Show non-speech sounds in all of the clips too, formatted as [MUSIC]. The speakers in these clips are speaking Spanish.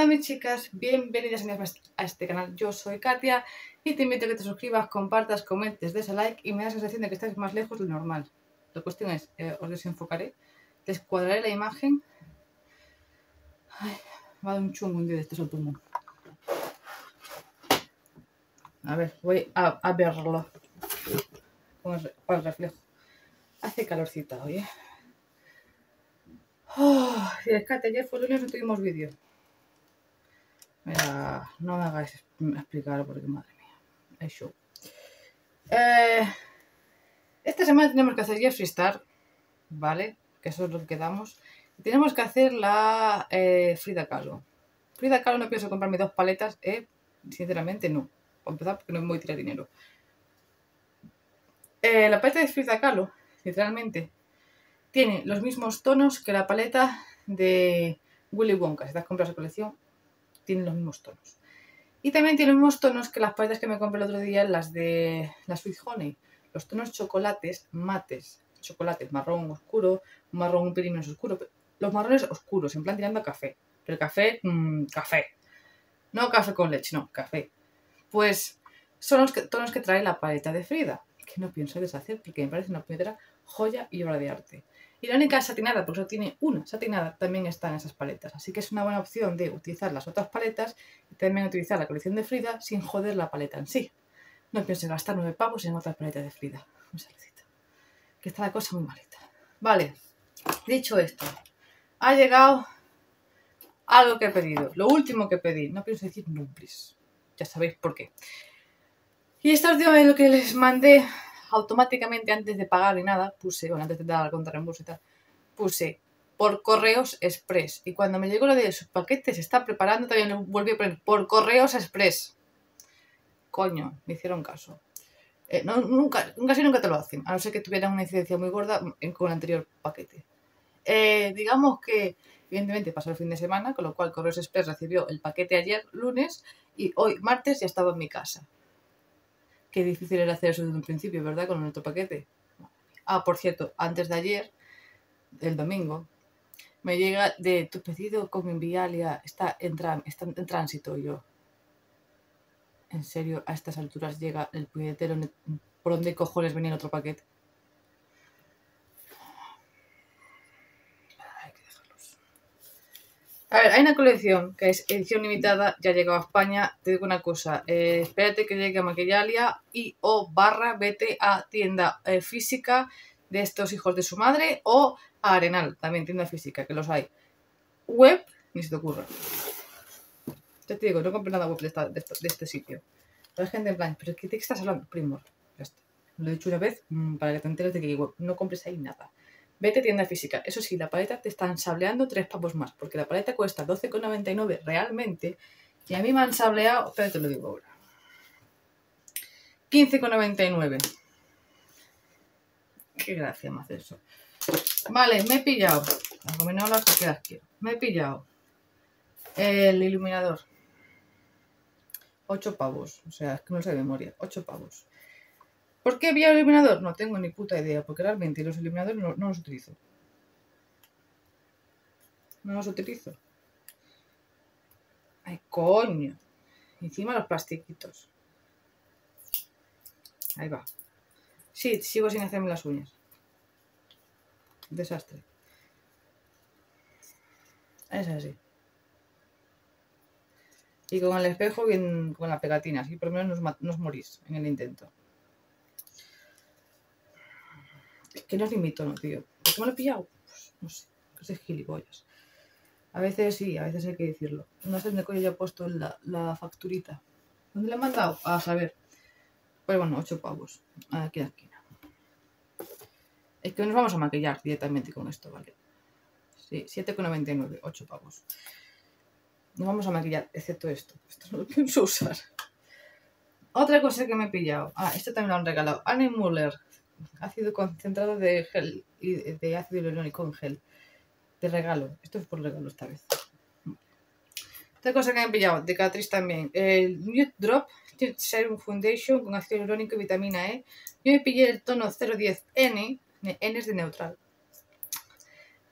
Hola mis chicas, bienvenidas a este canal. Yo soy Katia y te invito a que te suscribas, compartas, comentes, des a like y me da la sensación de que estás más lejos de lo normal. La cuestión es, eh, os desenfocaré, descuadraré la imagen. Ay, va a dar un chungo un día de este autónomo. A ver, voy a, verlo con el, reflejo. Hace calorcita hoy, ¿eh? Y es que ayer fue lunes no tuvimos vídeo. No me hagáis explicar porque madre mía, es show. Eh, esta semana tenemos que hacer Jeffree Star, ¿vale? Que eso es lo que damos. Y tenemos que hacer la eh, Frida Kahlo. Frida Kahlo no pienso comprarme dos paletas, eh, sinceramente no. Para empezar porque no me voy a tirar dinero. La paleta de Frida Kahlo, literalmente, tiene los mismos tonos que la paleta de Willy Wonka. Si te has comprado esa colección, tienen los mismos tonos. Y también tiene los mismos tonos que las paletas que me compré el otro día, las de la Sweet Honey. Los tonos chocolates mates, chocolates marrón oscuro, marrón un pelín menos oscuro. Los marrones oscuros, en plan tirando a café. Pero el café, mmm, café. No café con leche, no, café. Pues son los tonos que trae la paleta de Frida, que no pienso deshacer porque me parece una piedra joya y obra de arte. Y la única satinada, porque solo tiene una satinada, también está en esas paletas. Así que es una buena opción de utilizar las otras paletas y también utilizar la colección de Frida sin joder la paleta en sí. No pienso gastar nueve pavos en otra paleta de Frida. Un saludito. Que está la cosa muy malita. Vale, dicho esto, ha llegado algo que he pedido. Lo último que pedí. No pienso decir numbris. Ya sabéis por qué. Y esta última vez lo que les mandé automáticamente antes de pagar y nada, puse, bueno, antes de dar la contra reembolso y tal, puse por correos express. Y cuando me llegó lo de sus paquetes está preparando, también volví a poner por correos express. Coño, me hicieron caso. Eh, nunca, casi nunca te lo hacen, a no ser que tuvieran una incidencia muy gorda con el anterior paquete. Eh, digamos que, evidentemente, pasó el fin de semana, con lo cual Correos Express recibió el paquete ayer, lunes, y hoy, martes, ya estaba en mi casa. Qué difícil era hacer eso desde un principio, ¿verdad? Con nuestro paquete. Ah, por cierto, antes de ayer, el domingo, me llega de tu pedido con Envialia está en, está en tránsito. yo, en serio, a estas alturas llega el puñetero. ¿Por dónde cojones venía el otro paquete? Ver, hay una colección que es edición limitada, ya ha llegado a España. Te digo una cosa, eh, espérate que llegue a Maquillalia y o barra vete a tienda eh, física de estos hijos de su madre o a Arenal, también tienda física, que los hay. Web, ni se te ocurra. Ya te digo, no compré nada web de, este sitio. La gente en plan, pero ¿qué te estás hablando? Está. Lo he dicho una vez mm, para que te enteres de que no compres ahí nada. Vete tienda física. Eso sí, la paleta te están sableando tres pavos más, porque la paleta cuesta 12,99 realmente, y a mí me han sableado, pero te lo digo ahora. 15,99. Qué gracia me hace eso. Vale, me he pillado. Algo no las quedas quiero. Me he pillado el iluminador. 8 pavos. O sea, es que no sé de memoria. 8 pavos. ¿Por qué había iluminador? No tengo ni puta idea, porque realmente los iluminadores no, los utilizo. No los utilizo. Ay, coño. Encima los plastiquitos. Ahí va. Sí, sigo sin hacerme las uñas. Desastre. Es así. Y con el espejo, bien con la pegatina, así por lo menos no os morís en el intento. Que no es mi tono, tío. ¿Por qué me lo he pillado? Pues, no sé, que es gilipollas. A veces sí, a veces hay que decirlo. No sé dónde coño ya he puesto la, la facturita. ¿Dónde le he mandado? A saber. Pues bueno, 8 pavos. Aquí en la esquina. Es que nos vamos a maquillar directamente con esto, ¿vale? Sí, 7,99, 8 pavos. Nos vamos a maquillar, excepto esto. Esto no lo pienso usar. Otra cosa que me he pillado. Ah, esto también lo han regalado. Annie Muller, ácido concentrado de gel y de ácido hialurónico en gel. De regalo. Esto es por regalo esta vez. Otra cosa que me he pillado, de Catrice también. El Nude Drop Serum Foundation con ácido hialurónico y vitamina E. Yo me pillé el tono 010N. N es de neutral.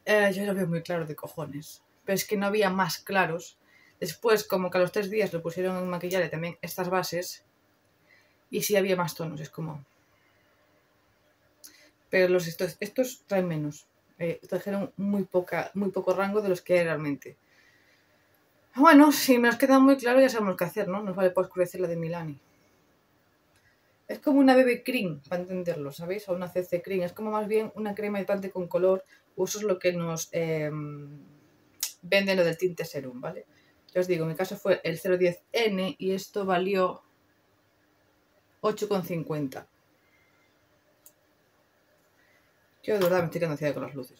Eh, yo lo veo muy claro de cojones. Pero es que no había más claros Después, como que a los tres días le pusieron en maquillaje también estas bases. Y sí había más tonos, es como... Pero los estos, estos traen menos. Eh, trajeron muy, poca, muy poco rango de los que hay realmente. Bueno, si nos queda muy claro ya sabemos qué hacer, ¿no? Nos vale por oscurecer la de Milani. Es como una BB cream, para entenderlo, ¿sabéis? O una CC cream. Es como más bien una crema hidratante con color. Eso es lo que nos eh, venden lo del tinte serum, ¿vale? Ya os digo, mi caso fue el 010N y esto valió 8,50. Yo de verdad me estoy quedando con las luces.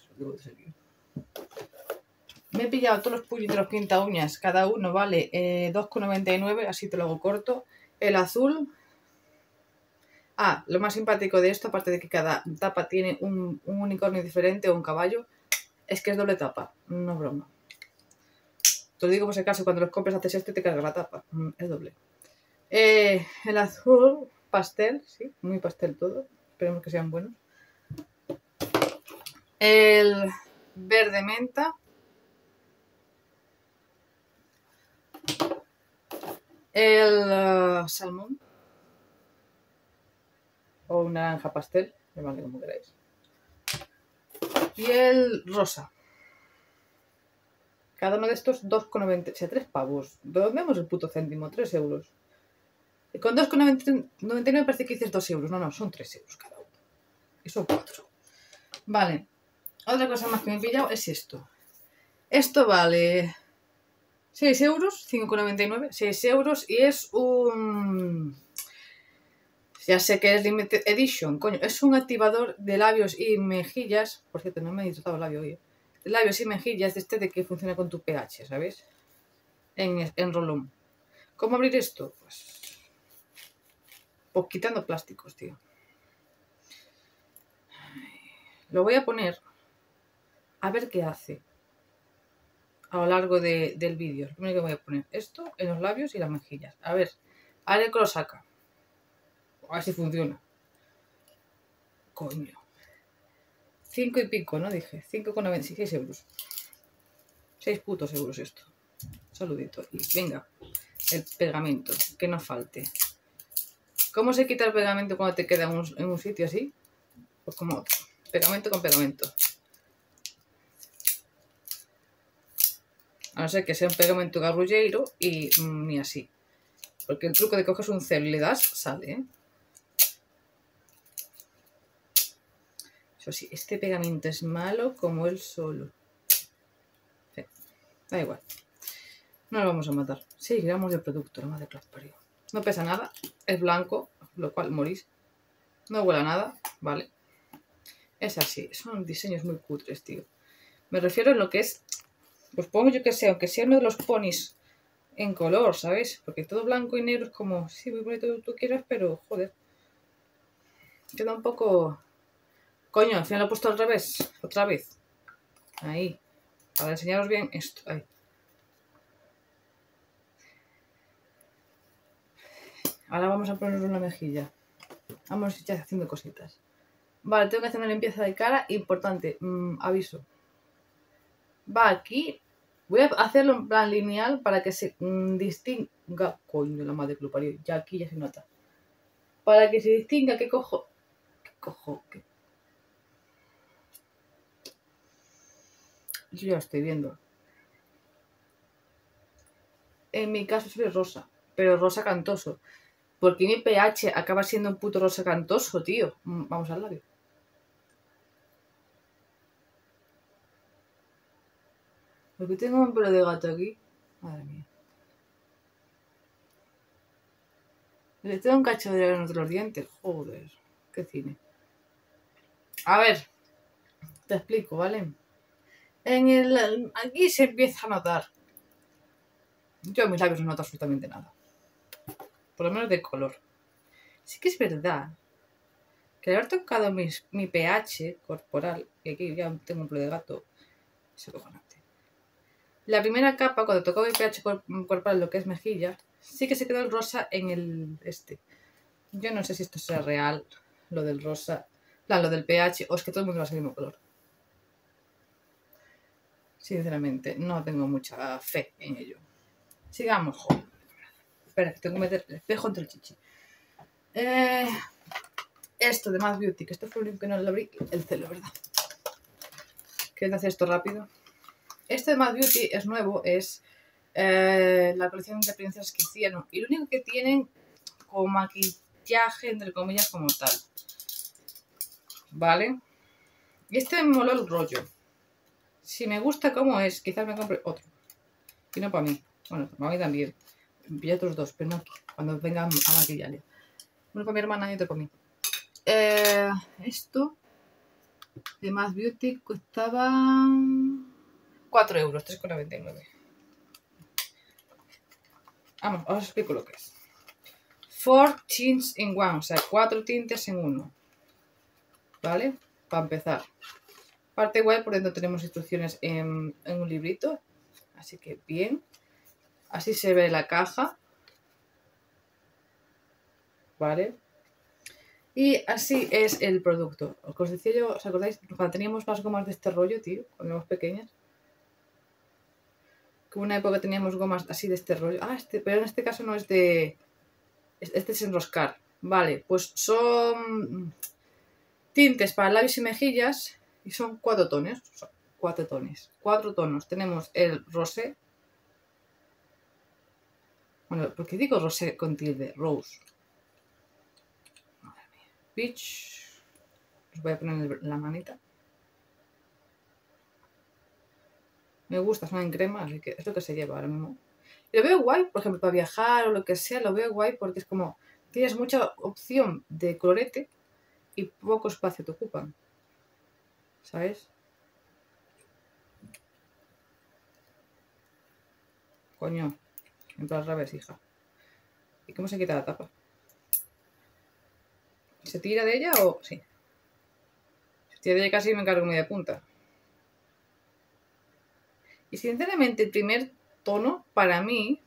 Me he pillado todos los puños de los pinta uñas. Cada uno vale 2,99, eh, así te lo hago corto. El azul. Ah, lo más simpático de esto, aparte de que cada tapa tiene un, un unicornio diferente o un caballo, es que es doble tapa. No es broma. Te lo digo por si acaso, cuando los compras haces esto y te carga la tapa. Mm, es doble. Eh, el azul pastel, sí, muy pastel todo. Esperemos que sean buenos. El verde menta. El uh, salmón. O un naranja pastel, llamadle como queráis. Y el rosa. Cada uno de estos 2,90. O sea, 3 pavos. vemos el puto céntimo? 3 euros. Y con 2,99 parece que dices 2 euros. No, no, son 3 euros cada uno. Y son 4. Vale. Otra cosa más que me he pillado es esto. Esto vale 6 euros, 5,99, 6 euros y es un... Ya sé que es Limited Edition, coño. Es un activador de labios y mejillas. Por cierto, no me he disfrutado el labio hoy. ¿eh? labios y mejillas de este de que funciona con tu pH, ¿sabes? En, en rolón. ¿Cómo abrir esto? Pues, pues quitando plásticos, tío. Lo voy a poner a ver qué hace a lo largo del vídeo. Lo primero que voy a poner esto en los labios y las mejillas. A ver, a lo saca. A ver si funciona. Coño. 5 y pico, ¿no? Dije, 5,96 euros. 6 putos euros esto. Saludito. Y venga, el pegamento, que no falte. ¿Cómo se quita el pegamento cuando te queda en un, sitio así? Pues como otro. Pegamento con pegamento. A no ser que sea un pegamento garrulleiro y mm, ni así. Porque el truco de coges un cel y le das, sale, ¿eh? Pues este pegamento es malo como él solo. Da igual. No lo vamos a matar. 6 gramos de producto, no de No pesa nada, es blanco, lo cual morís. No huele nada, vale. Es así, son diseños muy cutres, tío. Me refiero a lo que es, pues pongo yo que sé, aunque sea uno de los ponis en color, ¿sabes? Porque todo blanco y negro es como, sí, muy bonito tú quieras, pero joder. Queda un poco Coño, al final lo he puesto al revés. Otra vez. Ahí. Para enseñaros bien esto. Ahí. Ahora vamos a ponerlo en la mejilla. Vamos ya haciendo cositas. Vale, tengo que hacer una limpieza de cara. Importante, mm, aviso. Va aquí. Voy a hacerlo en plan lineal para que se mm, distinga. Coño, la madre que lo parió. Ya aquí ya se nota. Para que se distinga qué cojo. ¿Qué cojo? ¿Qué Yo ya lo estoy viendo. En mi caso soy rosa, pero rosa cantoso. Porque mi pH acaba siendo un puto rosa cantoso, tío. Mm, vamos al labio. Porque tengo un pelo de gato aquí. Madre mía. Le tengo un cacho de entre los dientes. Joder, qué cine. A ver, te explico, ¿vale? En el, aquí se empieza a notar. Yo en mis labios no noto absolutamente nada. Por lo menos de color. Sí que es verdad que al haber tocado mi pH corporal, que aquí ya tengo un pelo de gato, es acojonante. La primera capa, cuando tocó mi pH corporal, lo que es mejilla, sí que se quedó el rosa en el este. Yo no sé si esto sea real, lo del rosa, lo del pH, o es que todo el mundo va a ser el mismo color. Sinceramente, no tengo mucha fe en ello. Sigamos, joder. Espera, tengo que meter el espejo entre el chichi. Eh, esto de Mad Beauty, que esto fue lo único que no lo abrí, el celo, ¿verdad? Quiero hacer esto rápido. Este de Mad Beauty es nuevo, es eh, la colección de princesas que hicieron. Y lo único que tienen como maquillaje, entre comillas, como tal. ¿Vale? Y este me moló el rollo. Si me gusta como es, quizás me compre otro. Y no para mí. Bueno, para mí también. Pilla otros dos, pero no aquí. Cuando venga a maquillarle. Uno para mi hermana y otro para mí. Eh, esto de Mass Beauty costaba 4 euros, 3,99. Vamos, os explico lo que es. Four tints in one, o sea, cuatro tintes en uno. ¿Vale? Para empezar. Parte web, por dentro tenemos instrucciones en, en un librito. Así que bien. Así se ve la caja. ¿Vale? Y así es el producto. Os decía yo, ¿os acordáis? Cuando teníamos más gomas de este rollo, tío, cuando éramos pequeñas. Que una época teníamos gomas así de este rollo. Ah, este, pero en este caso no es de. Este es enroscar. Vale, pues son tintes para labios y mejillas y son cuatro tonos. Cuatro tonos. Cuatro tonos. Tenemos el rosé. Bueno, ¿por qué digo rosé con tilde? Rose. Peach. Os voy a poner la manita. Me gusta, son en crema, así que es lo que se lleva ahora mismo. Y lo veo guay, por ejemplo, para viajar o lo que sea, lo veo guay porque es como tienes mucha opción de colorete y poco espacio te ocupan. ¿Sabes? Coño, en al revés, hija. ¿Y cómo se quita la tapa? ¿Se tira de ella o...? Sí. Se tira de ella casi me encargo media punta. Y sinceramente el primer tono, para mí,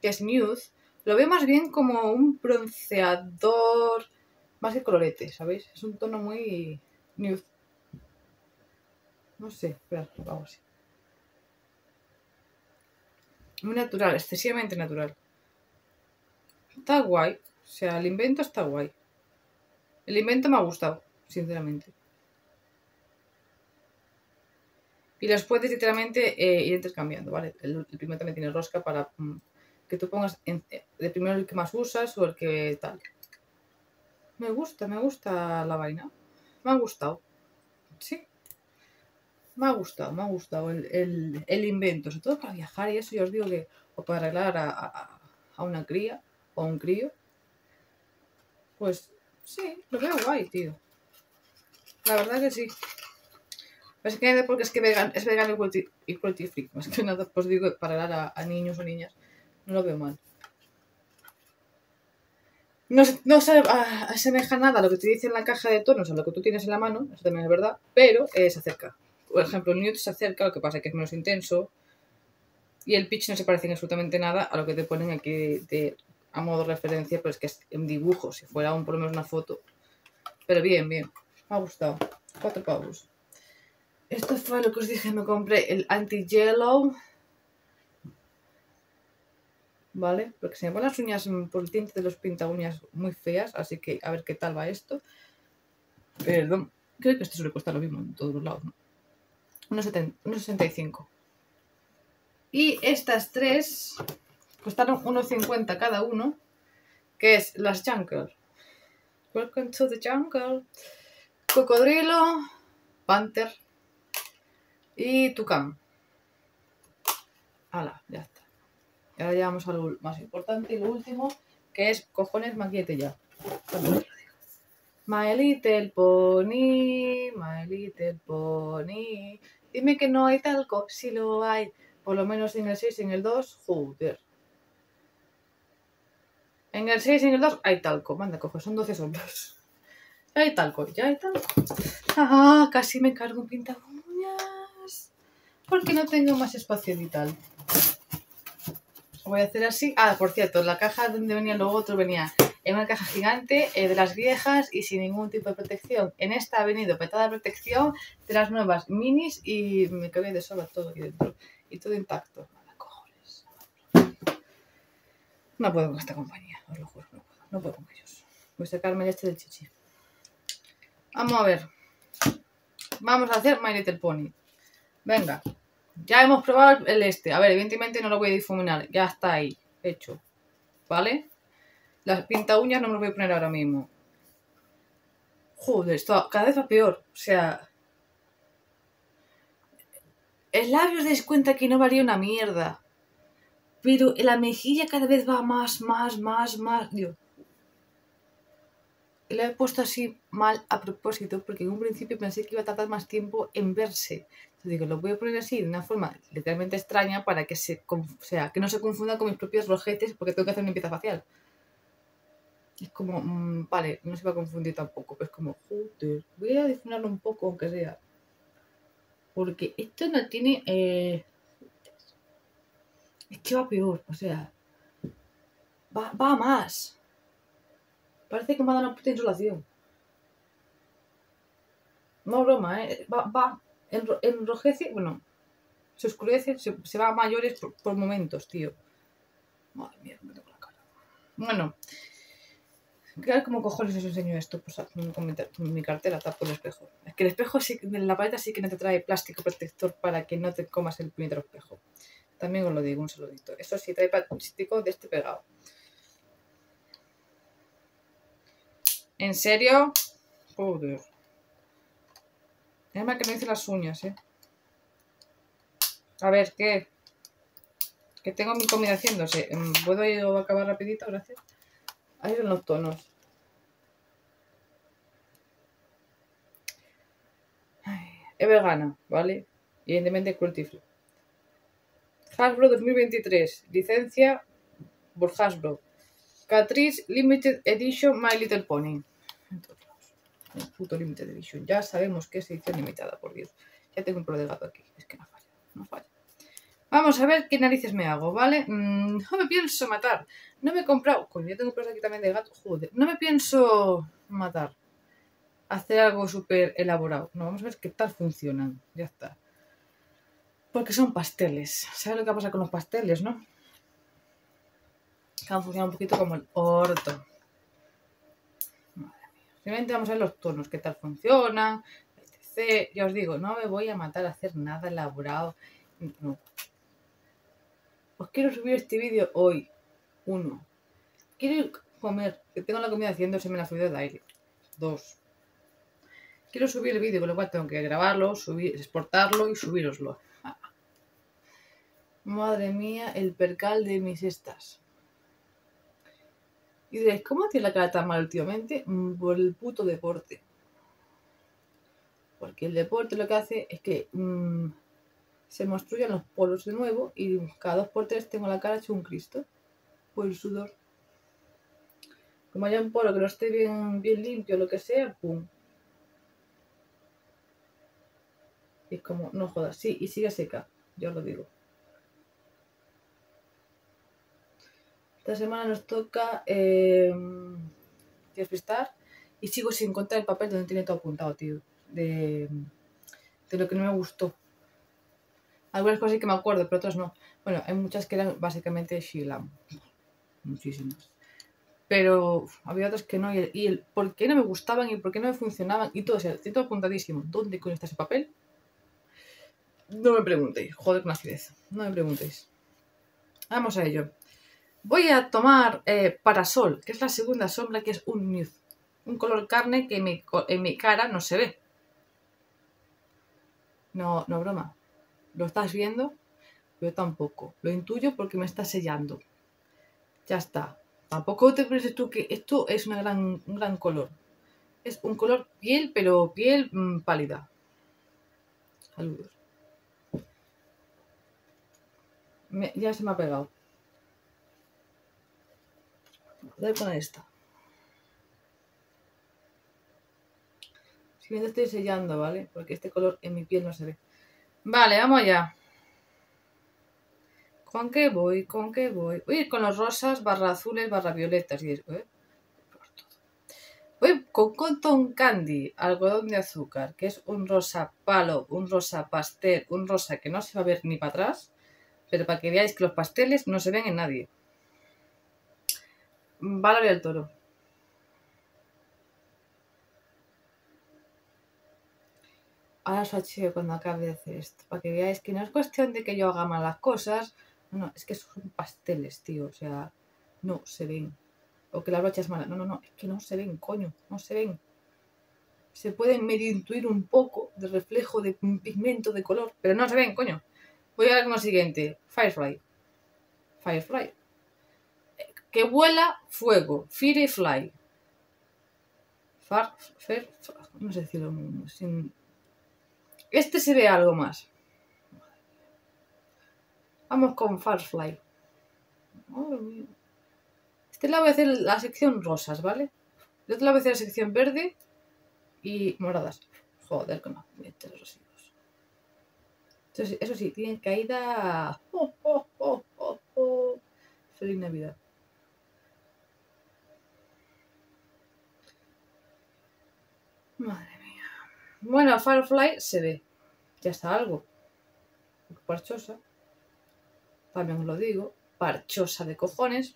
que es nude, lo veo más bien como un bronceador, más que colorete, ¿sabéis? Es un tono muy nude. No sé, espera, hago. Muy natural, excesivamente natural. Está guay. O sea, el invento está guay. El invento me ha gustado, sinceramente. Y los puedes literalmente eh, ir intercambiando, ¿vale? El, primero también tiene rosca para mm, que tú pongas en, eh, de primero el que más usas o el que tal. Me gusta, me gusta la vaina. Me ha gustado. Sí. Me ha gustado, me ha gustado el, invento. Sobre todo para viajar y eso, yo os digo que, o para arreglar a, a una cría o a un crío. Pues Sí, lo veo guay, tío. La verdad que sí. Básicamente porque es que vegan, es vegano y cruelty free. Más que nada, pues digo, para dar a, niños o niñas. No lo veo mal. No, no se asemeja nada a lo que te dice en la caja de tonos, a lo que tú tienes en la mano, eso también es verdad, pero eh, se acerca. Por ejemplo, el se acerca, lo que pasa es que es menos intenso. Y el pitch no se parece en absolutamente nada a lo que te ponen aquí a modo de referencia, pero es que es en dibujo, si fuera un, por lo menos una foto. Pero bien, bien. Me ha gustado. Cuatro pavos. Esto fue lo que os dije, me compré el anti-yellow. ¿Vale? Porque se me ponen las uñas por el tinte de los pinta uñas muy feas, así que a ver qué tal va esto. Perdón. Creo que esto suele costar lo mismo en todos los lados, ¿no? 1,65. Y estas tres costaron 1,50 cada uno, que es las Jungle. Welcome to the jungle. Cocodrilo, Panther y Tucán. Hala, ya está. Y ahora llegamos a lo más importante y lo último, que es cojones maquillete ya. My little pony, my little pony. Dime que no hay talco, si lo hay. Por lo menos en el 6 y en el 2, joder. En el 6 y en el 2 hay talco. Manda, cojo, son 12 sombras. Ya hay talco, ya hay talco. Ah, casi me cargo un uñas. Porque no tengo más espacio vital. Voy a hacer así. Ah, por cierto, la caja donde venía lo otro venía en una caja gigante eh, de las viejas y sin ningún tipo de protección. En esta ha venido petada de protección de las nuevas minis y me cabe de sobra todo aquí dentro. Y todo intacto. No puedo con esta compañía, os lo juro, no puedo, no puedo con ellos. Voy a sacarme este del chichi. Vamos a ver. Vamos a hacer My Little Pony. Venga. Ya hemos probado el este. A ver, evidentemente no lo voy a difuminar. Ya está ahí. Hecho. ¿Vale? Las pinta uñas no me lo voy a poner ahora mismo. Joder, esto cada vez va peor. O sea... El labio os dais cuenta que no valía una mierda. Pero la mejilla cada vez va más, más, más, más. Dios. Lo he puesto así mal a propósito porque en un principio pensé que iba a tardar más tiempo en verse. Entonces digo, lo voy a poner así de una forma literalmente extraña para que, se, sea, que no se confunda con mis propios rojetes porque tengo que hacer una limpieza facial. Es como, mmm, vale, no se va a confundir tampoco, es como, joder, voy a difuminarlo un poco aunque sea. Porque esto no tiene... Eh, es que va peor, o sea, va, va más. Parece que me ha dado una puta insolación. No broma, ¿eh? Va, va enrojece, bueno, se oscurece, se, va a mayores por, momentos, tío. Madre mía, me tengo la cara. Bueno, ¿qué como cojones os enseño esto? Pues con mi, cartera tapo el espejo. Es que el espejo sí, en la paleta sí que no te trae plástico protector para que no te comas el puñetero espejo. También os lo digo, un saludito. Eso sí, trae plástico de este pegado. ¿En serio? Joder. más que no hice las uñas, ¿eh? A ver, ¿qué? Que tengo mi comida haciéndose. Mm, ¿Puedo acabar rapidito? Gracias. Ahí son los tonos. es vegana, ¿vale? Evidentemente cruelty free. Hasbro 2023. Licencia por Hasbro. Catrice Limited Edition My Little Pony. El puto Limited Edition. Ya sabemos que es edición limitada, por Dios. Ya tengo un pro de gato aquí. Es que no falla, no falla. Vamos a ver qué narices me hago, ¿vale? Mm, no me pienso matar. No me he comprado... Coño, ya tengo pros aquí también de gato. Joder. No me pienso matar. Hacer algo súper elaborado. No, vamos a ver qué tal funcionan. Ya está. Porque son pasteles. ¿Sabes lo que pasa con los pasteles, no? Que han funcionado un poquito como el orto. Simplemente vamos a ver los tonos, qué tal funcionan, etc. Ya os digo, no me voy a matar a hacer nada elaborado. No. Os quiero subir este vídeo hoy. Uno. Quiero comer, que tengo la comida haciéndose en la fluidez de aire. Dos. Quiero subir el vídeo, con lo cual tengo que grabarlo, subir, exportarlo y subiroslo. Madre mía, el percal de mis estas. Y diréis, ¿cómo tiene la cara tan mal últimamente? Mm, por el puto deporte. Porque el deporte lo que hace es que mmm, se construyen los polos de nuevo y cada dos por tres tengo la cara hecho un Cristo. Por el sudor. Como haya un polo que no esté bien, bien limpio lo que sea, ¡pum! Es como, no jodas, sí, y sigue seca, yo os lo digo. Esta semana nos toca eh, despistar y sigo sin encontrar el papel donde tiene todo apuntado, tío. De, lo que no me gustó. Algunas cosas sí que me acuerdo, pero otras no. Bueno, hay muchas que eran básicamente Shilam. Muchísimas. Pero había otras que no. Y el, por qué no me gustaban y por qué no me funcionaban y todo. O sea, todo apuntadísimo. ¿Dónde con está ese papel? No me preguntéis. Joder con acidez. No me preguntéis. Vamos a ello. Voy a tomar eh, Parasol, que es la segunda sombra, que es un nude. Un color carne que en mi, cara no se ve. No, no broma. ¿Lo estás viendo? Yo tampoco. Lo intuyo porque me está sellando. Ya está. Tampoco te pienses tú que esto es gran, un gran color. Es un color piel, pero piel mm, pálida. Saludos. ya se me ha pegado. Voy a poner esta. Si bien estoy sellando, ¿vale? Porque este color en mi piel no se ve. Vale, vamos allá. ¿Con qué voy? ¿Con qué voy? Voy a ir con los rosas, barra azules, barra violetas. Y ¿eh? Voy con Cotton Candy, algodón de azúcar, que es un rosa palo, un rosa pastel, un rosa que no se va a ver ni para atrás, pero para que veáis que los pasteles no se ven en nadie. Valeria el toro. Ahora os archivo cuando acabe de hacer esto, para que veáis que no es cuestión de que yo haga malas cosas, no, es que son pasteles, tío, o sea, no se ven. O que la brocha es mala, no, no, no, es que no se ven, coño, no se ven. Se puede medio intuir un poco de reflejo de pigmento, de color, pero no se ven, coño. Voy a ver con lo siguiente, Firefly. Firefly. Que vuela fuego, Firefly. Far, fer, no sé decirlo sin... Este se ve algo más. Vamos con Firefly. Este la voy a hacer la sección rosas, ¿vale? Yo te la voy a hacer la sección verde y moradas. Joder, que no, los residuos. Entonces, eso sí, tienen caída. ¡Oh, oh, oh, oh, oh! Feliz Navidad. Madre mía. Bueno, Firefly se ve. Ya está algo. Parchosa. También os lo digo. Parchosa de cojones.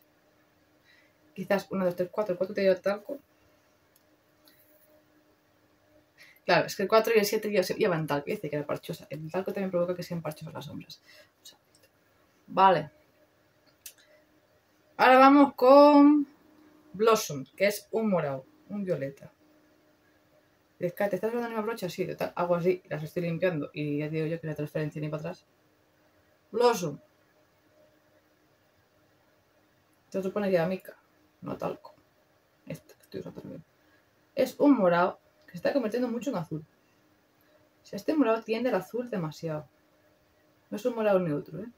Quizás 1, 2, 3, 4. ¿Cuánto te lleva talco? Claro, es que el 4 y el 7 llevan talco. Dice que era parchosa. El talco también provoca que sean parchosas las sombras. vale. Ahora vamos con Blossom, que es un morado, un violeta. ¿Te estás dando una brocha? Sí, tal, hago así, las estoy limpiando y ya digo yo que la transferencia ni para atrás. Blossom. Esto supone que mica, no talco. Esta que estoy usando también. Es un morado que se está convirtiendo mucho en azul. Sea, este morado tiende al azul demasiado. No es un morado neutro, ¿eh?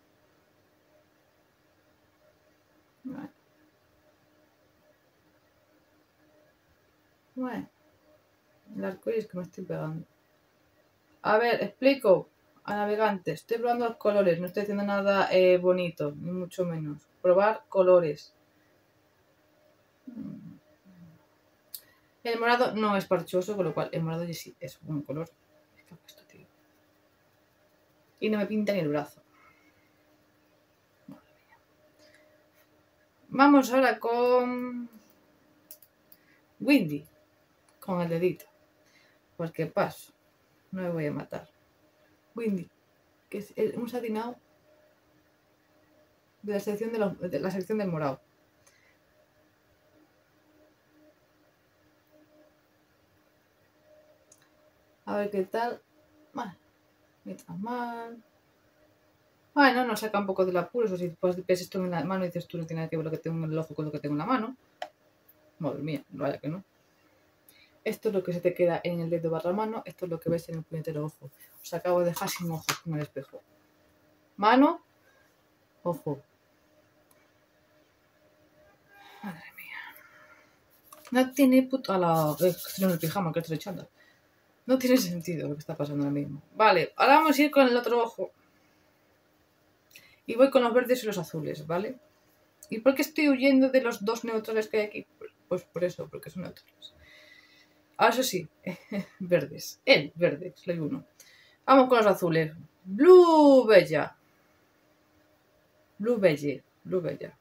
Bueno. El arcoíris que me estoy pegando. A ver, explico a navegantes. Estoy probando los colores, no estoy haciendo nada eh, bonito, ni mucho menos. Probar colores. El morado no es parchoso, con lo cual el morado sí es un color. Y no me pinta ni el brazo. Vamos ahora con Windy, con el dedito. Porque paso, no me voy a matar. Windy, que es un satinado de la sección, de, la sección del morado. A ver qué tal. Mal. Mal. Bueno, nos saca un poco del apuro. Eso si después ves esto en la mano y dices tú no tiene nada que ver lo que tengo en el ojo con lo que tengo en la mano. Madre mía, vaya que no. Esto es lo que se te queda en el dedo barra mano. Esto es lo que ves en el puñetero ojo. Os acabo de dejar sin ojos con el espejo. Mano, ojo. Madre mía. No tiene puto a la. Eh, no el pijama que estoy echando. No tiene sentido lo que está pasando ahora mismo. Vale, ahora vamos a ir con el otro ojo. Y voy con los verdes y los azules, ¿vale? ¿Y por qué estoy huyendo de los dos neutrales que hay aquí? Pues por eso, porque son neutrales. Ahora eso sí, [LAUGHS] verdes. El verde, soy uno. Vamos con los azules. Blue Bella. Blue Belle. Blue Bella.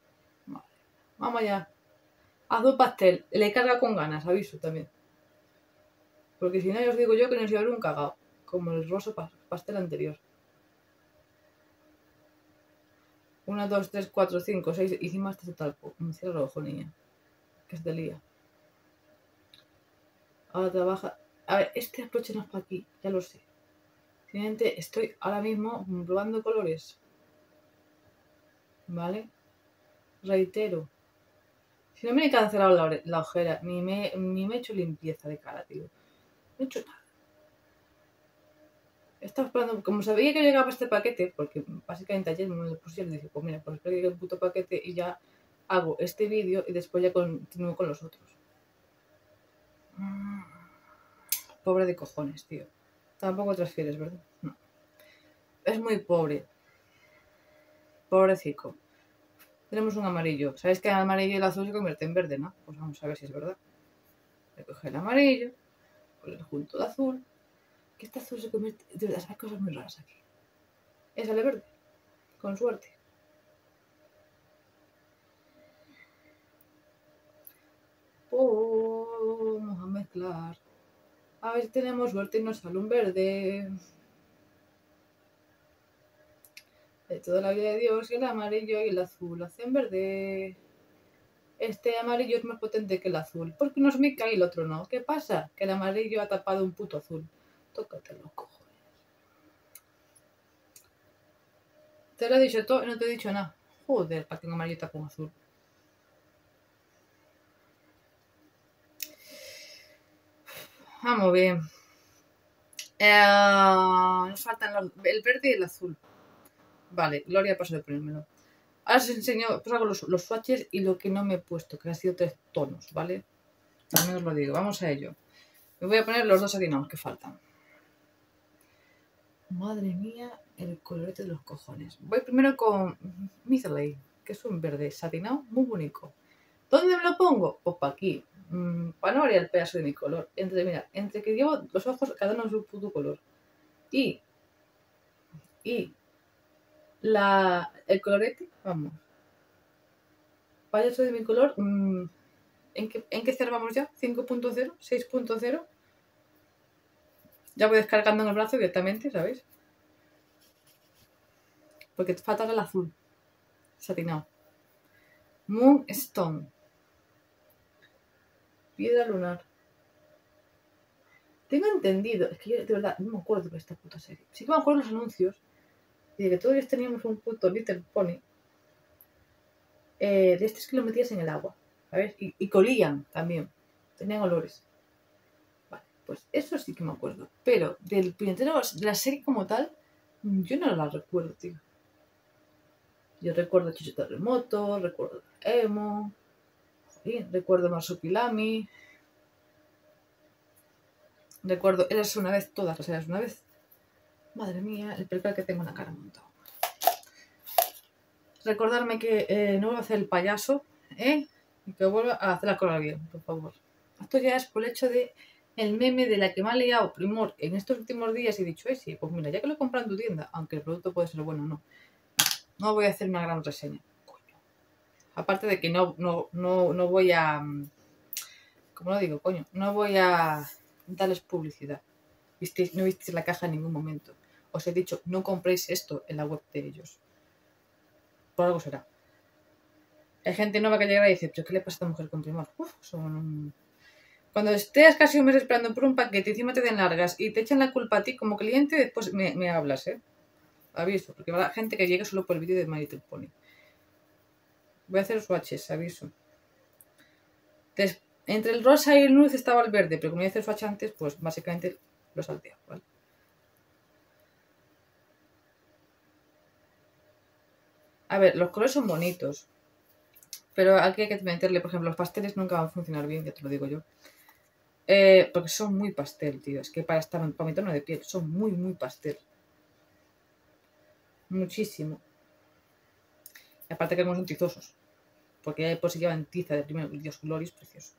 Vamos allá. Azul pastel. Le carga con ganas, aviso también. Porque si no, ya os digo yo que nos llevaré un cagao. Como el rosa pastel anterior. 1, 2, 3, 4, 5, 6. Y encima este talco. Me cierra el ojo, niña. Que es de lía. Ahora trabaja. A ver, este approach no es para aquí, ya lo sé. Simplemente estoy ahora mismo probando colores. ¿Vale? Reitero. Si no me he cancelado la, ojera, ni me, ni me he hecho limpieza de cara, tío. No he hecho nada. Estaba esperando, como sabía que llegaba este paquete, porque básicamente ayer me lo pusieron y dije, pues mira, pues espero que el puto paquete y ya hago este vídeo y después ya continúo con los otros. Pobre de cojones, tío. Tampoco transfieres, ¿verdad? No. Es muy pobre. Pobrecico. Tenemos un amarillo. ¿Sabéis que el amarillo y el azul se convierten en verde, no? Pues vamos a ver si es verdad. A coger el amarillo, poner junto el azul. Que este azul se convierte. De verdad, hay cosas muy raras aquí. Es sale verde. Con suerte. Oh, mezclar. A ver si tenemos suerte y nos sale un verde. De toda la vida de Dios, el amarillo y el azul hacen verde. Este amarillo es más potente que el azul. ¿Por qué nos me cae y el otro no? ¿Qué pasa? Que el amarillo ha tapado un puto azul. Tócate cojones. Te lo he dicho todo y no te he dicho nada. Joder, para que un amarillo tapa un azul. Vamos bien. Eh, nos faltan el verde y el azul. Vale, Gloria paso de ponérmelo. Ahora os enseño, pues hago los, los swatches y lo que no me he puesto, que han sido tres tonos, ¿vale? También os lo digo, vamos a ello. Me voy a poner los dos satinados que faltan. Madre mía, el colorete de los cojones. Voy primero con Mithley, que es un verde satinado muy bonito. ¿Dónde me lo pongo? Pues para aquí. Mm, para no variar el pedazo de mi color. Entre, mira, entre que llevo los ojos, cada uno de su puto color. Y. Y. La, el colorete, vamos. Payaso de mi color. mm, ¿en, qué, ¿En qué vamos ya? ¿5.0? ¿6.0? Ya voy descargando en el brazo directamente, ¿sabéis? Porque falta el azul. Satinado. Moonstone. Piedra lunar. Tengo entendido, es que yo de verdad no me acuerdo de esta puta serie. Sí que me acuerdo de los anuncios. De que todos teníamos un puto Little Pony. eh, de estos que lo metías en el agua. ¿Sabes? Y, y colían también. Tenían olores. Vale, pues eso sí que me acuerdo. Pero del puñetero de la serie como tal, yo no la recuerdo, tío. Yo recuerdo Chicho Terremoto, recuerdo Emo, joder, recuerdo Marsupilami, recuerdo Eras una vez, todas las Eras una vez. Madre mía, el percal que tengo en la cara montado. Recordarme que eh, no vuelvo a hacer el payaso, ¿eh? Y que vuelva a hacer la cola bien, por favor. Esto ya es por el hecho de el meme de la que me ha liado primor en estos últimos días y he dicho, eh, sí, pues mira, ya que lo he comprado en tu tienda, aunque el producto puede ser bueno o no, no voy a hacer una gran reseña. Aparte de que no, no, no, no voy a. mm, ¿Cómo lo digo, coño? No voy a darles publicidad. Visteis, no visteis la caja en ningún momento. Os he dicho, no compréis esto en la web de ellos. Por algo será. Hay gente nueva que llega y dice, ¿pero qué le pasa a esta mujer con Primor? Uf, son... Cuando estés casi un mes esperando por un paquete y encima te den largas y te echan la culpa a ti como cliente, después me, hablas, ¿eh? Aviso, porque habrá gente que llega solo por el vídeo de My Pony. Voy a hacer swatches, aviso. Entre el rosa y el luz estaba el verde, pero como a hacer swatch antes, pues básicamente lo salteo, ¿vale? A ver, los colores son bonitos. Pero aquí hay que meterle, por ejemplo, los pasteles nunca van a funcionar bien, ya te lo digo yo. Eh, porque son muy pastel, tío. Es que para, estar, para mi tono de piel son muy, muy pastel. Muchísimo. Aparte que algunos son tizosos. Porque ya por si llevan tiza de primero, Dios Gloris, precioso.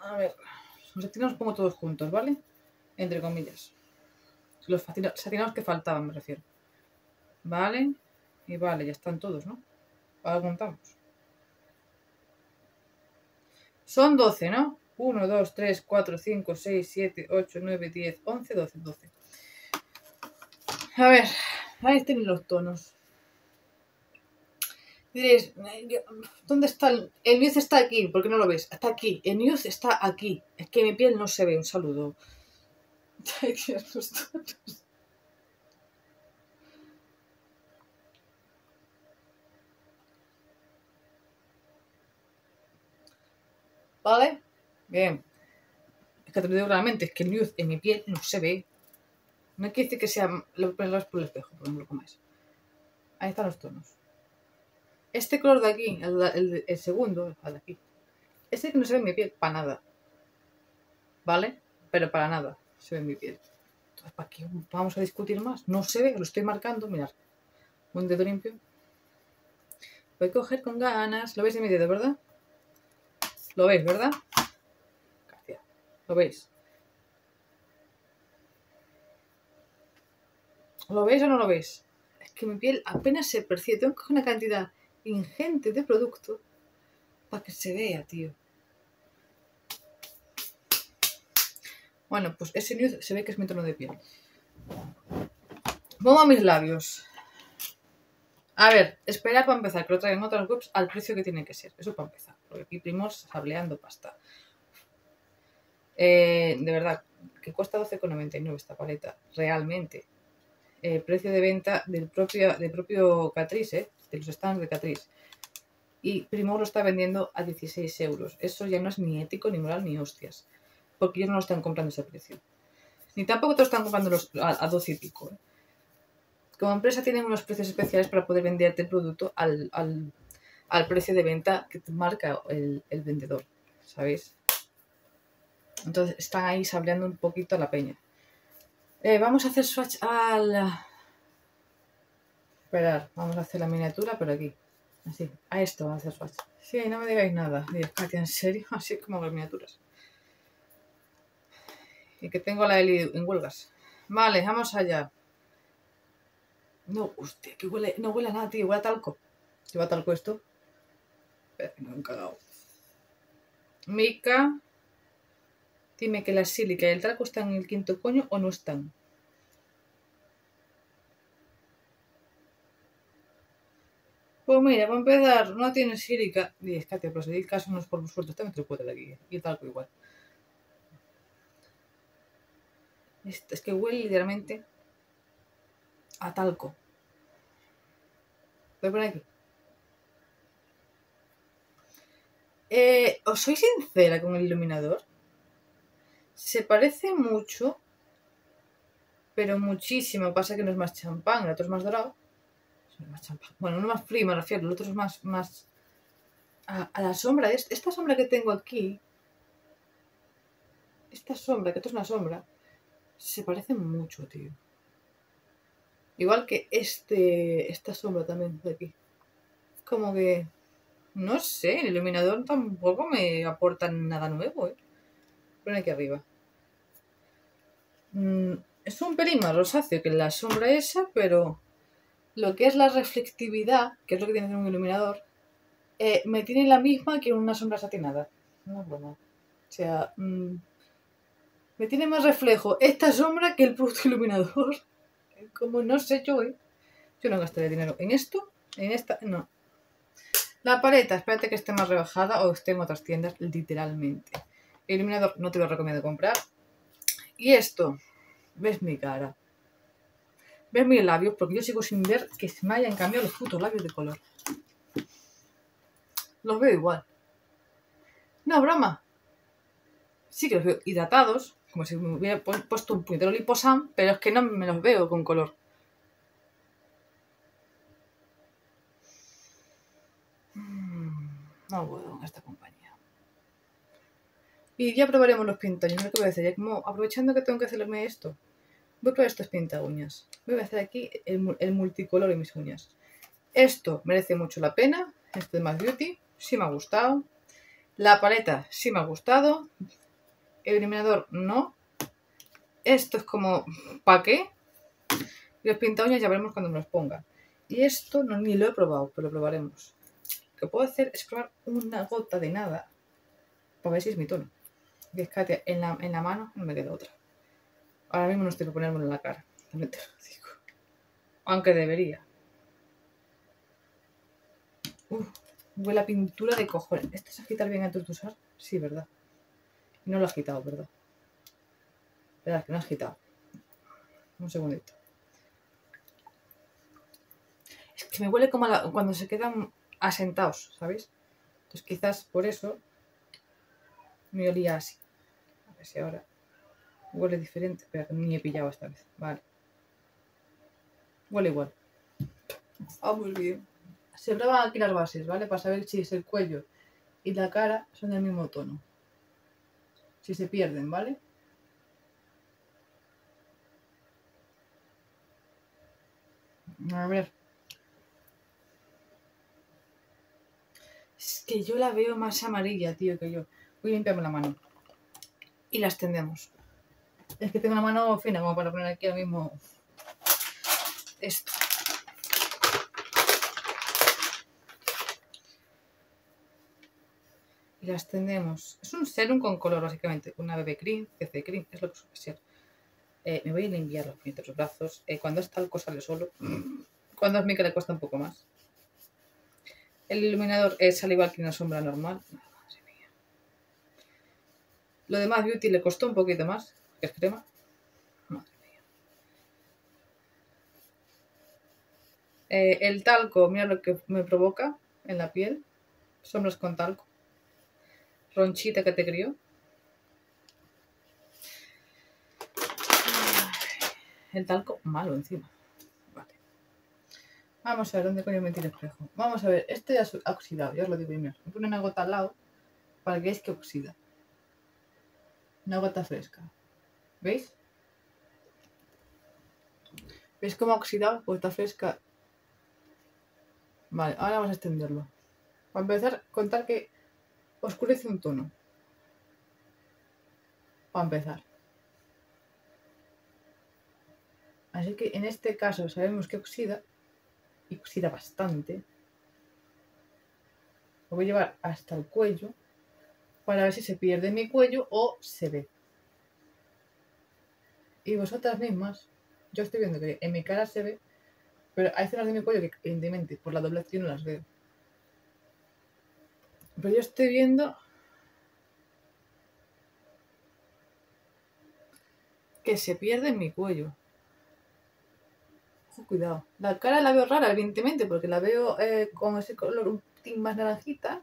A ver, los satinados los pongo todos juntos, ¿vale? Entre comillas. Los satinados que faltaban, me refiero. Vale. Y vale, ya están todos, ¿no? Ahora contamos. Son 12, ¿no? 1, 2, 3, 4, 5, 6, 7, 8, 9, 10, 11, 12, 12. A ver, ahí tienen los tonos. Diréis, ¿dónde está el, el news está aquí? ¿Por qué no lo ves? Está aquí. El news está aquí. Es que mi piel no se ve. Un saludo. [LAUGHS] ¿Vale? Bien. Es que te lo digo claramente, es que el nude en mi piel no se ve. No quiere decir que sea lo ponerlo por el espejo, por ejemplo, como es. Ahí están los tonos. Este color de aquí, el, segundo, el de aquí. Este que no se ve en mi piel, para nada. ¿Vale? Pero para nada se ve en mi piel. Entonces, ¿para qué vamos a discutir más? No se ve, lo estoy marcando, mirad. Un dedo limpio. Voy a coger con ganas. ¿Lo veis en mi dedo, verdad? ¿Lo veis, verdad? ¿Lo veis? ¿Lo veis o no lo veis? Es que mi piel apenas se percibe. Tengo que coger una cantidad ingente de producto para que se vea, tío. Bueno, pues ese nude se ve que es mi tono de piel. Vamos a mis labios. A ver, esperar para empezar, que lo traigan otras webs al precio que tiene que ser. Eso para empezar. Porque aquí primos sableando pasta. Eh, de verdad, que cuesta 12,99 esta paleta, realmente. Eh, precio de venta del propio, del propio Catrice, ¿eh? Los stands de Catrice. Y Primor lo está vendiendo a 16 euros. Eso ya no es ni ético, ni moral, ni hostias. Porque ellos no lo están comprando a ese precio. Ni tampoco te lo están comprando los, a, 12 y pico. ¿eh? como empresa tienen unos precios especiales para poder venderte el producto al, precio de venta que te marca el, vendedor, ¿sabéis? Entonces están ahí sableando un poquito a la peña. Eh, vamos a hacer swatch al... Esperar, vamos a hacer la miniatura, pero aquí. Así, a esto vamos a hacer swatch. Sí, no me digáis nada. Dios, ¿en serio? [LAUGHS] Así como las miniaturas. Y que tengo la Eli en huelgas. Vale, vamos allá. No, hostia, que huele, no huele a nada, tío, huele a talco. ¿Lleva talco esto? Espera, me han cagado. Mica. Dime que la sílica y el talco están en el quinto coño o no están. Pues mira, para empezar, no tiene sílica. Y es que, caso no es por sueltos, también te lo puede de aquí. ¿eh? Y talco igual. Es que huele literalmente a talco. Voy a aquí. Eh, ¿Os soy sincera con el iluminador? Se parece mucho, pero muchísimo. Pasa que no es más champán, el otro es más dorado. Bueno, uno más frío, me refiero. El otro es más, más a, la sombra. Esta sombra que tengo aquí, esta sombra, que esto es una sombra, se parece mucho, tío. Igual que este, esta sombra también de aquí. Como que, no sé, el iluminador tampoco me aporta nada nuevo, ¿eh? Pone aquí arriba. Mm, es un pelín más rosáceo que la sombra esa, pero lo que es la reflectividad, que es lo que tiene un iluminador, eh, me tiene la misma que una sombra satinada. No es. O sea, mm, me tiene más reflejo esta sombra que el producto [LAUGHS] iluminador como no sé yo, ¿eh? Yo no gastaré dinero en esto, en esta, no. La paleta, espérate que esté más rebajada o esté en otras tiendas, literalmente. El iluminador no te lo recomiendo comprar. Y esto, ves mi cara. Ves mis labios, porque yo sigo sin ver que se me hayan cambiado los putos labios de color. Los veo igual. No, broma. Sí que los veo hidratados, como si me hubiera puesto un puñetero liposam, pero es que no me los veo con color. Mm, no puedo con esta compañía. Y ya probaremos los pintaños. ¿Qué voy a hacer? Como aprovechando que tengo que hacerme esto, voy a probar estos pinta uñas. Voy a hacer aquí el, multicolor en mis uñas. Esto merece mucho la pena. Este es más beauty. Sí me ha gustado. La paleta sí me ha gustado. El iluminador no. Esto es como, ¿para qué? Y los pintaúñas ya veremos cuando me los ponga. Y esto no, ni lo he probado, pero lo probaremos. Lo que puedo hacer es probar una gota de nada para ver si es mi tono. Y es que en la, en la mano no me queda otra. Ahora mismo no estoy por ponérmelo en la cara. También te lo digo. Aunque debería. Uf, huele a pintura de cojones. ¿Esto se quitar bien antes de usar? Sí, ¿verdad? no lo has quitado, ¿verdad? Espera, que no has quitado. Un segundito. Es que me huele como cuando se quedan asentados, ¿sabéis? Entonces quizás por eso me olía así. A ver si ahora huele diferente, pero ni he pillado esta vez. Vale. Huele igual. Ah, muy bien. Se graban aquí las bases, ¿vale? Para saber si es el cuello y la cara son del mismo tono si se pierden, ¿vale? A ver. Es que yo la veo más amarilla, tío, que yo. Voy a limpiarme la mano. Y la extendemos. Es que tengo una mano fina como para poner aquí ahora mismo esto. las tenemos. Es un serum con color, básicamente. Una BB cream, CC cream, es lo que suele ser. Eh, me voy a limpiar los brazos. Eh, cuando es talco sale solo. [CLEARS THROAT] Cuando es mica le cuesta un poco más. El iluminador eh, sale igual que una sombra normal. Madre mía. Lo demás Beauty le costó un poquito más, que es crema. Madre mía. el talco, mira lo que me provoca en la piel. Sombras con talco. Ronchita que te crió. El talco malo encima. Vale. Vamos a ver dónde coño metí el espejo. Vamos a ver, este ya ha oxidado, ya os lo digo primero. Me pone una gota al lado para que veáis que oxida. Una gota fresca. ¿Veis? ¿Veis cómo ha oxidado? Pues está fresca. Vale, ahora vamos a extenderlo. Para empezar, contar que oscurece un tono. Para empezar. Así que en este caso sabemos que oxida, y oxida bastante. Lo voy a llevar hasta el cuello para ver si se pierde mi cuello o se ve. Y vosotras mismas, yo estoy viendo que en mi cara se ve, pero hay zonas de mi cuello que evidentemente por la doblación no las veo. Pero yo estoy viendo que se pierde en mi cuello. Cuidado. La cara la veo rara, evidentemente, porque la veo eh, con ese color un poquitín más naranjita.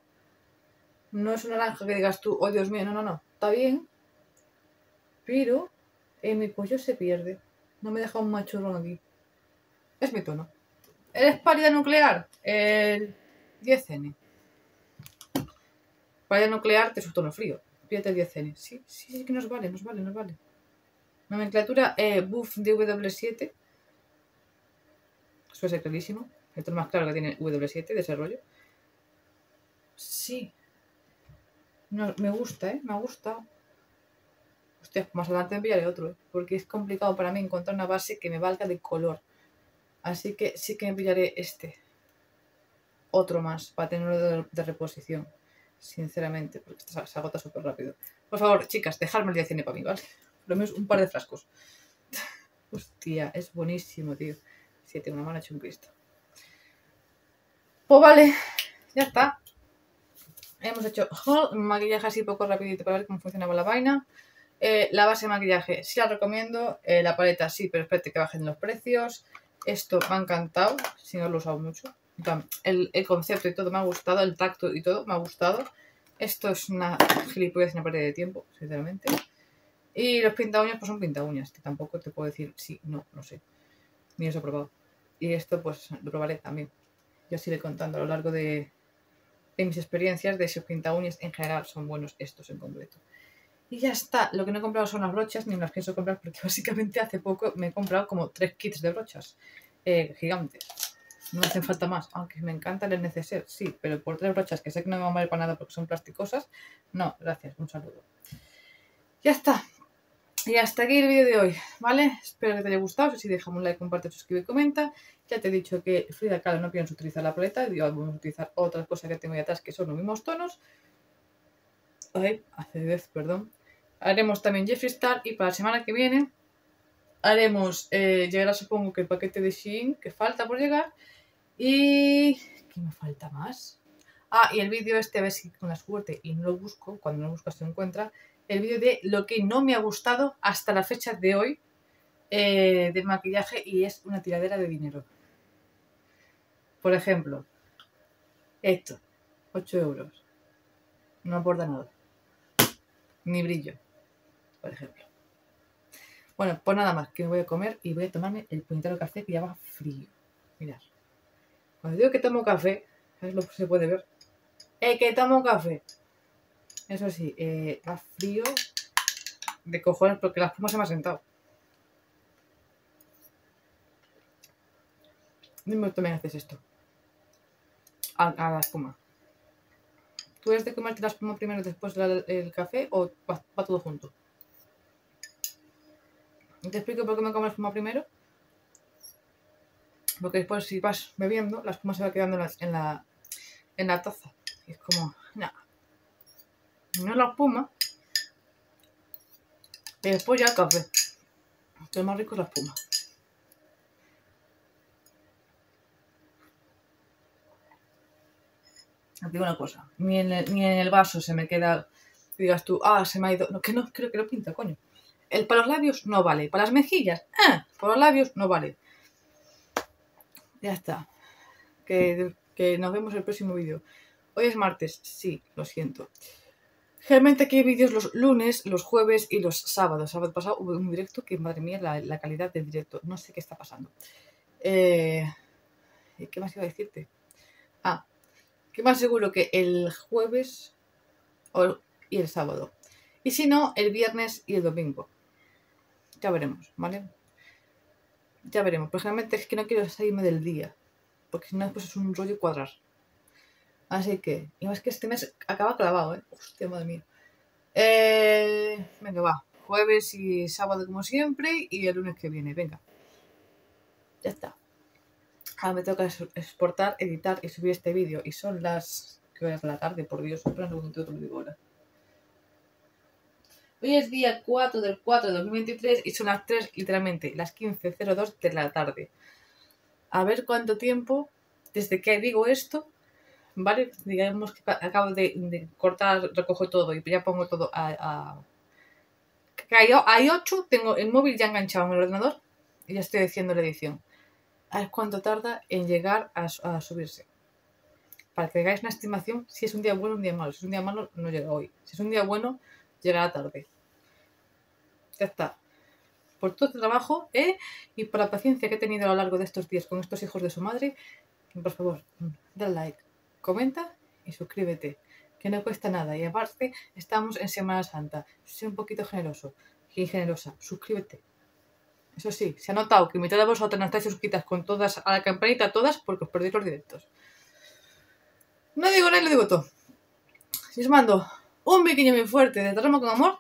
No es un naranja que digas tú, oh Dios mío, no, no, no. Está bien. Pero en mi cuello se pierde. No me deja un machorrón aquí. Es mi tono. ¿Eres pálida nuclear? El 10N. Vaya nuclear te su tono frío. Pídete el 10N. Sí, sí, sí, que nos vale, nos vale, nos vale. Nomenclatura eh, buff de W7. Eso es clarísimo. Esto es más claro que tiene W7 de ese rollo. Sí. me gusta, ¿eh? Me ha gustado. Hostia, más adelante enviaré otro, ¿eh? Porque es complicado para mí encontrar una base que me valga de color. Así que sí que enviaré este. Otro más, para tenerlo de reposición sinceramente, porque se agota súper rápido. Por favor, chicas, dejadme el día cine para mí, ¿vale? Lo menos un par de frascos. [LAUGHS] Hostia, es buenísimo, tío. Si tengo una mano hecho un Cristo. Pues vale, ya está. Hemos hecho maquillaje así poco rapidito para ver cómo funcionaba la vaina. Eh, la base de maquillaje sí la recomiendo. Eh, la paleta sí, pero espérate que bajen los precios. Esto me ha encantado, si no lo he usado mucho. El, concepto y todo me ha gustado, el tacto y todo me ha gustado. Esto es una gilipollez una pérdida de tiempo, sinceramente. Y los pinta uñas pues son pinta uñas, que tampoco te puedo decir sí, no, no sé. Ni eso he probado. Y esto pues lo probaré también. Yo os iré contando a lo largo de, mis experiencias de los pinta uñas en general son buenos estos en concreto. Y ya está. Lo que no he comprado son las brochas, ni las pienso comprar porque [LAUGHS] básicamente hace poco me he comprado como tres kits de brochas eh, gigantes. No hacen falta más, aunque me encanta el neceser, sí, pero por tres brochas que sé que no me van a valer para nada porque son plasticosas, no, gracias, un saludo. Ya está. Y hasta aquí el vídeo de hoy, ¿vale? Espero que te haya gustado. Si déjame un like, comparte, suscríbete y comenta. Ya te he dicho que Frida Kahlo no pienso utilizar la paleta. Digo, vamos a utilizar otras cosas que tengo ahí atrás que son los mismos tonos. Ay, perdón. Haremos también Jeffree Star y para la semana que viene haremos, eh, llegará supongo que el paquete de Shein que falta por llegar y... ¿Qué me falta más? Ah, y el vídeo este, a ver si con la suerte y no lo busco, cuando no lo busco se encuentra, el vídeo de lo que no me ha gustado hasta la fecha de hoy eh, del maquillaje y es una tiradera de dinero. Por ejemplo, esto, 8 euros. No aporta nada. Ni brillo, por ejemplo. Bueno, pues nada más, que me voy a comer y voy a tomarme el puñetero café que ya va frío. Mirad. Cuando digo que tomo café, ¿sabes lo que se puede ver? ¡Eh, que tomo café! Eso sí, eh, va frío de cojones porque la espuma se me ha sentado. Tú me haces esto. A, la espuma. ¿Tú eres de comerte la espuma primero después del café o va, todo junto? ¿Te explico por qué me como la espuma primero? Porque después si vas bebiendo, la espuma se va quedando en la, en la, taza. Y es como, nada. No la espuma. Y después ya el café. Que más rico es la espuma. Te digo una cosa. Ni en, el, ni en el vaso se me queda. Digas tú, ah, se me ha ido. No, que no, creo que no pinta, coño. El para los labios no vale. Para las mejillas, ah, para los labios no vale. Ya está. Que, que nos vemos el próximo vídeo. Hoy es martes, sí, lo siento. Generalmente aquí hay vídeos los lunes, los jueves y los sábados. Sábado pasado hubo un directo que, madre mía, la, la calidad del directo. No sé qué está pasando. Eh, ¿Qué más iba a decirte? Ah, que más seguro que el jueves y el sábado. Y si no, el viernes y el domingo. Ya veremos, ¿vale? Ya veremos. Pero generalmente es que no quiero salirme del día. Porque si no, después es un rollo cuadrar. Así que, y más que este mes acaba clavado, ¿eh? Hostia, madre mía. Eh, venga, va. Jueves y sábado como siempre y el lunes que viene. Venga. Ya está. Ahora me toca exportar, editar y subir este vídeo. Y son las... que hora es la tarde? Por Dios, un te lo digo ahora. Hoy es día 4 del 4 de 2023 y son las 3, literalmente, las 15.02 de la tarde. A ver cuánto tiempo desde que digo esto, ¿vale? Digamos que acabo de, de cortar, recojo todo y ya pongo todo a... a... hay 8, tengo el móvil ya enganchado en el ordenador y ya estoy haciendo la edición. Ver cuánto tarda en llegar a, su- a subirse. Para que hagáis una estimación si es un día bueno o un día malo. Si es un día malo, no llega hoy. Si es un día bueno, llegará tarde. Ya está. Por todo este trabajo ¿eh? y por la paciencia que he tenido a lo largo de estos días con estos hijos de su madre, por favor, dale like, comenta y suscríbete. Que no cuesta nada. Y aparte, estamos en Semana Santa. Sé un poquito generoso y generosa. Suscríbete. Eso sí, se ha notado que mitad de vosotros no estáis suscritas con todas a la campanita, todas, porque os perdéis los directos. No digo nada, lo digo todo. Si os mando un pequeño muy fuerte de Tramo con amor,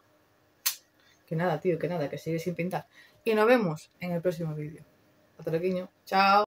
que nada, tío, que nada, que sigue sin pintar. Y nos vemos en el próximo vídeo. Hasta luego, Chao.